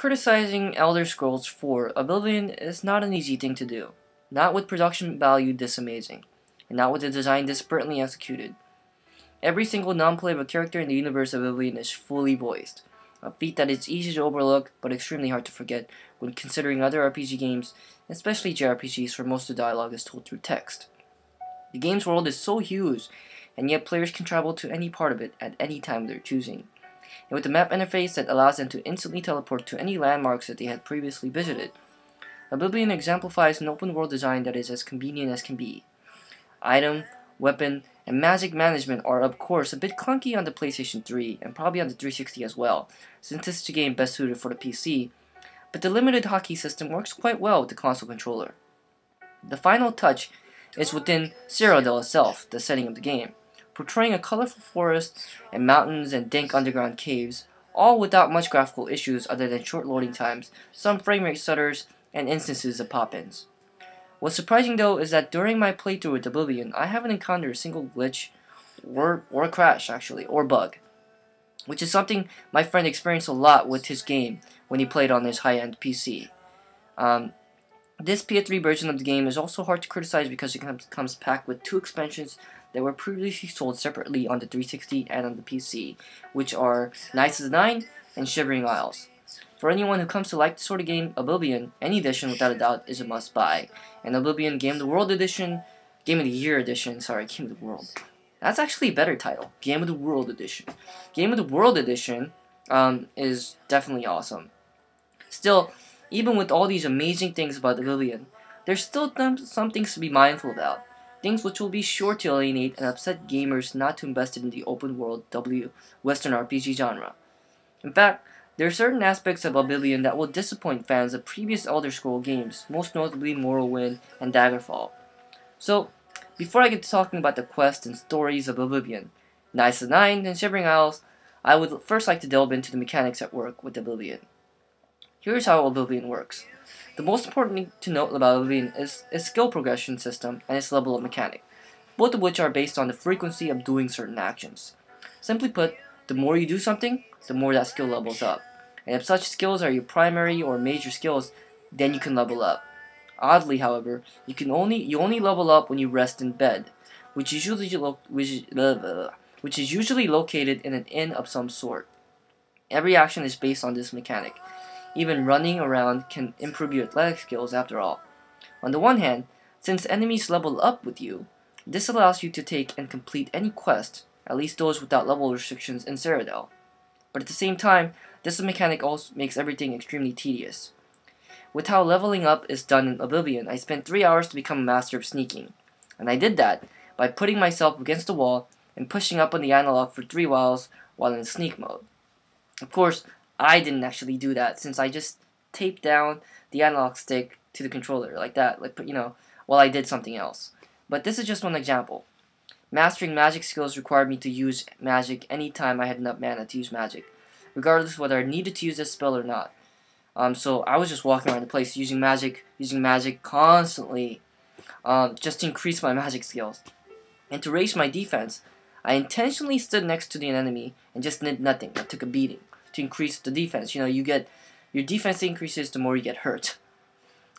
criticizing Elder Scrolls 4 Oblivion is not an easy thing to do. Not with production value this amazing, and not with the design this brilliantly executed. Every single non-playable character in the universe of Oblivion is fully voiced, a feat that is easy to overlook but extremely hard to forget when considering other RPG games, especially JRPGs where most of the dialogue is told through text. The game's world is so huge, and yet players can travel to any part of it at any time of their choosing. And with a map interface that allows them to instantly teleport to any landmarks that they had previously visited, Oblivion exemplifies an open world design that is as convenient as can be. Item, weapon, and magic management are of course a bit clunky on the PlayStation 3 and probably on the 360 as well, since this is a game best suited for the PC, but the limited hotkey system works quite well with the console controller. The final touch is within Cyrodiil itself, the setting of the game, portraying a colorful forest and mountains and dank underground caves, all without much graphical issues other than short loading times, some frame rate stutters, and instances of pop-ins. What's surprising though is that during my playthrough with Oblivion, I haven't encountered a single glitch or, or crash actually, or bug. Which is something my friend experienced a lot with his game when he played on his high-end PC. Um, this PS3 version of the game is also hard to criticize because it comes, comes packed with two expansions that were previously sold separately on the 360 and on the PC, which are Knights of the Nine and Shivering Isles. For anyone who comes to like this sort of game, Oblivion, any edition without a doubt is a must buy. And Oblivion Game of the World Edition, Game of the Year Edition, sorry, Game of the World. That's actually a better title, Game of the World Edition. Game of the World Edition um, is definitely awesome. Still, even with all these amazing things about Oblivion, there's still some things to be mindful about. Things which will be sure to alienate and upset gamers not too invested in the open world W Western RPG genre. In fact, there are certain aspects of Oblivion that will disappoint fans of previous Elder Scroll games, most notably Morrowind and Daggerfall. So, before I get to talking about the quest and stories of Oblivion, Knights of Nine and Shivering Isles, I would first like to delve into the mechanics at work with Oblivion. Here's how Oblivion works. The most important thing to note about Oblivion is its skill progression system and its level of mechanic, both of which are based on the frequency of doing certain actions. Simply put, the more you do something, the more that skill levels up. And if such skills are your primary or major skills, then you can level up. Oddly, however, you can only you only level up when you rest in bed, which is usually which, which is usually located in an inn of some sort. Every action is based on this mechanic, even running around can improve your athletic skills after all. On the one hand, since enemies level up with you, this allows you to take and complete any quest, at least those without level restrictions in Cyrodiil. But at the same time, this mechanic also makes everything extremely tedious. With how leveling up is done in Oblivion, I spent 3 hours to become a master of sneaking. And I did that by putting myself against the wall and pushing up on the analog for 3 whiles while in sneak mode. Of course, I didn't actually do that since I just taped down the analog stick to the controller like that, like you know, while I did something else. But this is just one example. Mastering magic skills required me to use magic anytime I had enough mana to use magic, regardless whether I needed to use this spell or not. Um, so I was just walking around the place using magic, using magic constantly, um, just to increase my magic skills. And to raise my defense, I intentionally stood next to the enemy and just did nothing. I took a beating to increase the defense. You know, you get your defense increases the more you get hurt.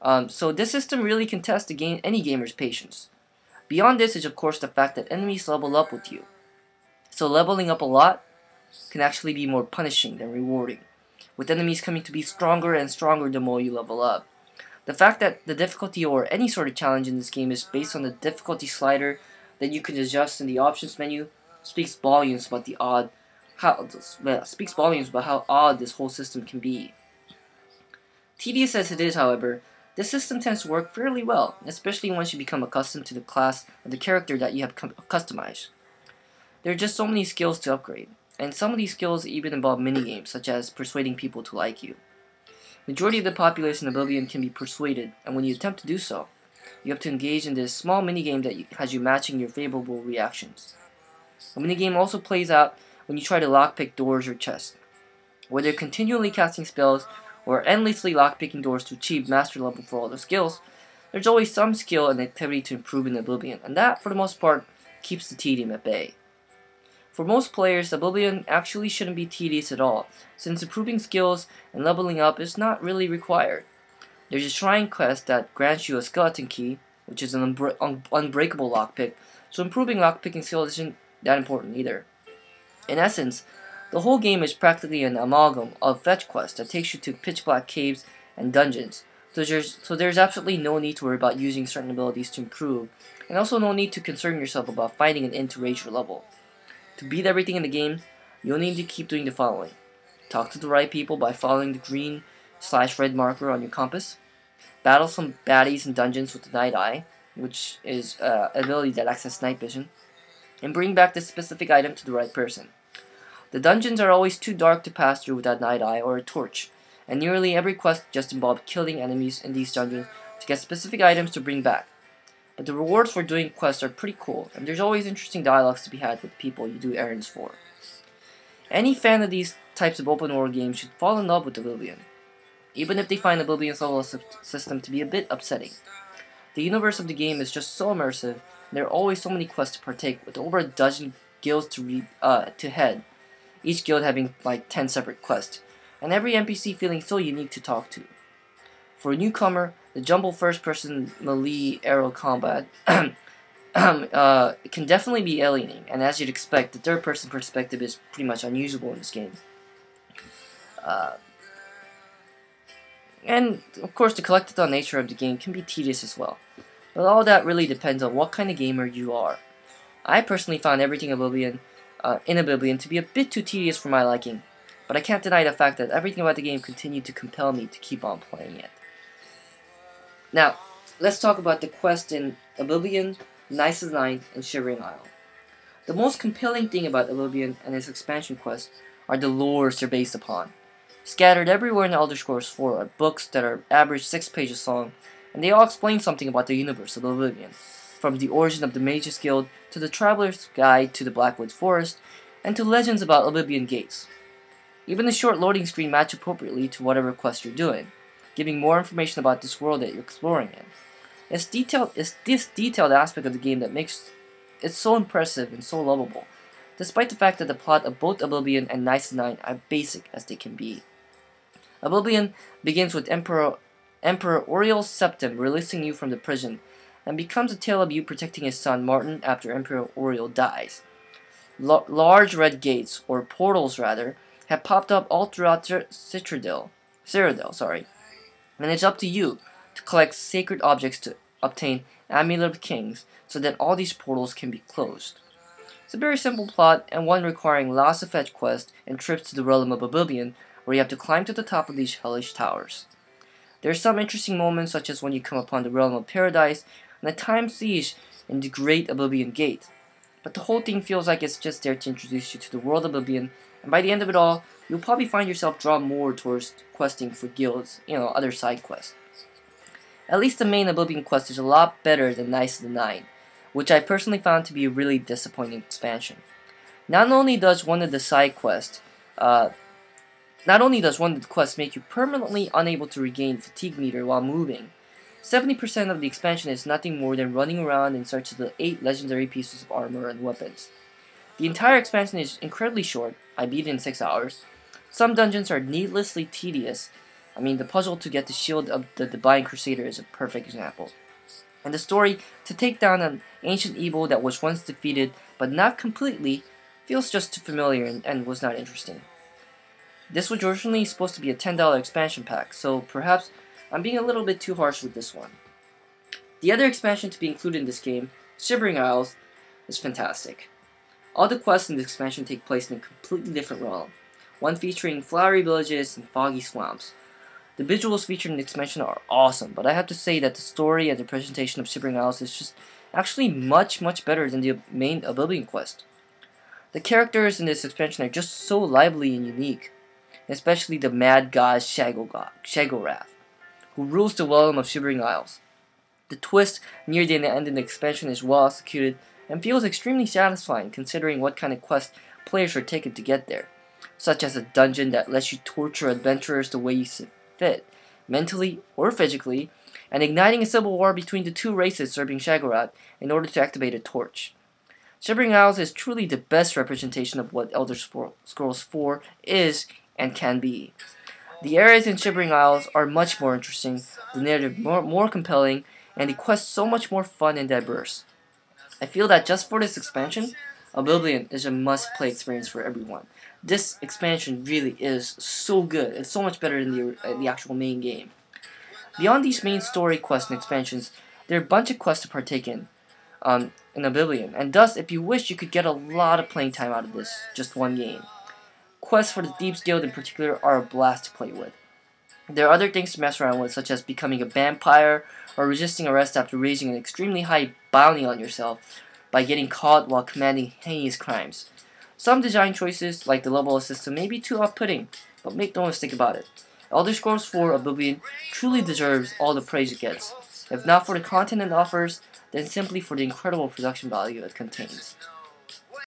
Um, so this system really can test the game, any gamer's patience. Beyond this is of course the fact that enemies level up with you. So leveling up a lot can actually be more punishing than rewarding, with enemies coming to be stronger and stronger the more you level up. The fact that the difficulty or any sort of challenge in this game is based on the difficulty slider that you can adjust in the options menu speaks volumes about the odd how well, speaks volumes about how odd this whole system can be. Tedious as it is, however, this system tends to work fairly well, especially once you become accustomed to the class or the character that you have customized. There are just so many skills to upgrade, and some of these skills even involve minigames, such as persuading people to like you. Majority of the populace in Oblivion can be persuaded, and when you attempt to do so, you have to engage in this small minigame that has you matching your favorable reactions. The minigame also plays out when you try to lockpick doors or chests. Whether continually casting spells or endlessly lockpicking doors to achieve master level for all the skills, there's always some skill and activity to improve in Oblivion, and that, for the most part, keeps the tedium at bay. For most players, Oblivion actually shouldn't be tedious at all, since improving skills and leveling up is not really required. There's a shrine quest that grants you a skeleton key, which is an un unbreakable lockpick, so improving lockpicking skills isn't that important either. In essence, the whole game is practically an amalgam of fetch quests that takes you to pitch black caves and dungeons, so there's, so there's absolutely no need to worry about using certain abilities to improve, and also no need to concern yourself about finding an end to raise your level. To beat everything in the game, you'll need to keep doing the following. Talk to the right people by following the green slash red marker on your compass. Battle some baddies in dungeons with the Night Eye, which is uh, ability that acts as night vision. And bring back the specific item to the right person. The dungeons are always too dark to pass through without Night Eye or a torch, and nearly every quest just involves killing enemies in these dungeons to get specific items to bring back. But the rewards for doing quests are pretty cool, and there's always interesting dialogues to be had with people you do errands for. Any fan of these types of open world games should fall in love with Oblivion, even if they find Oblivion's level system to be a bit upsetting. The universe of the game is just so immersive, and there are always so many quests to partake, with over a dozen guilds to read, uh, to head, each guild having like 10 separate quests, and every NPC feeling so unique to talk to. For a newcomer, the jumble first-person melee arrow combat uh, can definitely be alienating, and as you'd expect, the third-person perspective is pretty much unusable in this game. Uh, and, of course, the collectathon nature of the game can be tedious as well. But all that really depends on what kind of gamer you are. I personally found everything Oblivion, uh, in Oblivion to be a bit too tedious for my liking, but I can't deny the fact that everything about the game continued to compel me to keep on playing it. Now, let's talk about the quest in Oblivion, Knights of Nine, and Shivering Isle. The most compelling thing about Oblivion and its expansion quests are the lores they're based upon. Scattered everywhere in Elder Scrolls 4 are books that are average 6 pages long, and they all explain something about the universe of Oblivion, from the origin of the Mages Guild to the Traveler's Guide to the Blackwoods Forest, and to legends about Oblivion Gates. Even the short loading screen match appropriately to whatever quest you're doing giving more information about this world that you're exploring in. It's detailed it's this detailed aspect of the game that makes it so impressive and so lovable, despite the fact that the plot of both Oblivion and Knights of Nine are basic as they can be. Oblivion begins with Emperor Emperor Uriel Septim releasing you from the prison, and becomes a tale of you protecting his son Martin after Emperor Uriel dies. L large red gates, or portals rather, have popped up all throughout Citadel, Cyrodiil, sorry, and it's up to you to collect sacred objects to obtain Amulet of Kings so that all these portals can be closed. It's a very simple plot and one requiring lots of fetch quests and trips to the realm of Oblivion where you have to climb to the top of these hellish towers. There are some interesting moments such as when you come upon the realm of Paradise and a time siege in the Great Oblivion Gate. But the whole thing feels like it's just there to introduce you to the world of Oblivion and by the end of it all, you'll probably find yourself drawn more towards questing for guilds, you know, other side quests. At least the main Oblivion quest is a lot better than Knights of the Nine, which I personally found to be a really disappointing expansion. Not only does one of the side quests, uh, not only does one of the quests make you permanently unable to regain fatigue meter while moving, 70% of the expansion is nothing more than running around in search of the 8 legendary pieces of armor and weapons. The entire expansion is incredibly short, I beat it in 6 hours. Some dungeons are needlessly tedious. I mean, the puzzle to get the shield of the Divine Crusader is a perfect example. And the story to take down an ancient evil that was once defeated, but not completely, feels just too familiar and, and was not interesting. This was originally supposed to be a $10 expansion pack, so perhaps I'm being a little bit too harsh with this one. The other expansion to be included in this game, Shivering Isles, is fantastic. All the quests in this expansion take place in a completely different realm, one featuring flowery villages and foggy swamps. The visuals featured in the expansion are awesome, but I have to say that the story and the presentation of Shivering Isles is just actually much, much better than the main Oblivion quest. The characters in this expansion are just so lively and unique, especially the mad god Sheogorath, who rules the realm of Shivering Isles. The twist near the end of the expansion is well executed and feels extremely satisfying considering what kind of quest players are taking to get there, such as a dungeon that lets you torture adventurers the way you fit, mentally or physically, and igniting a civil war between the two races serving Sheogorath in order to activate a torch. Shivering Isles is truly the best representation of what Elder Scrolls 4 is and can be. The areas in Shivering Isles are much more interesting, the narrative more, more compelling, and the quest so much more fun and diverse. I feel that just for this expansion, Oblivion is a must-play experience for everyone. This expansion really is so good. It's so much better than the, uh, the actual main game. Beyond these main story quests and expansions, there are a bunch of quests to partake in um, in Oblivion, and thus, if you wish, you could get a lot of playing time out of this, just one game. Quests for the Thieves Guild in particular are a blast to play with. There are other things to mess around with, such as becoming a vampire, or resisting arrest after raising an extremely high bounty on yourself by getting caught while committing heinous crimes. Some design choices, like the level system, may be too off-putting, but make no mistake about it. Elder Scrolls 4 Oblivion truly deserves all the praise it gets, if not for the content it offers, then simply for the incredible production value it contains.